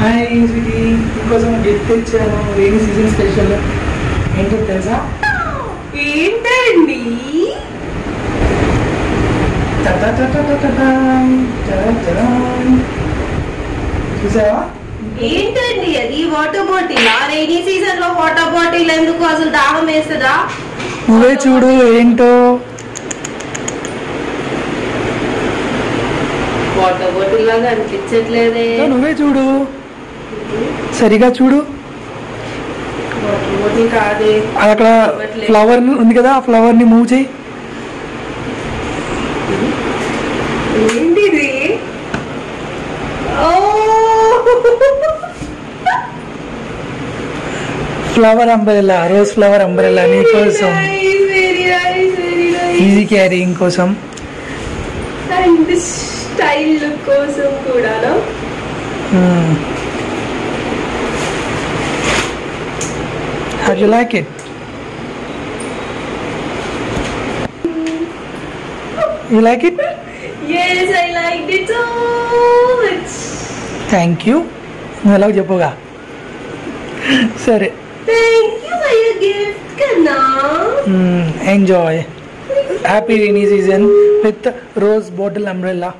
Hi sweetie మీకోసం gift తెచ్చాను. Rainy season special ఏంటో తెలుసా? ఏంటండి. చూసావా? ఏంటండి అది? వాటర్ బాటిల్ ఆ? రైనీ సీజన్లో వాటర్ బాటిల్ ఎందుకు అసలు దాహం వేస్తుందా? నువ్వే చూడు ఏంటో. వాటర్ బాటిల్ లాగా అనిపించట్లేదే. నువ్వే చూడు. సరిగా చూడు. అది అక్కడ ఫ్లవర్ ఉంది కదా ఆ ఫ్లవర్ని మూవ్ చేయి. Flower umbrella rose flower umbrella very nice easy carrying కోసం. స్టైల్ కోసం. కూడా How do you like it? You like it? Yes, I liked it so much. Thank you. Hello, Japuga. Sir. Thank you for your gift, Kana. Mm, enjoy. Happy rainy season with rose bottle umbrella.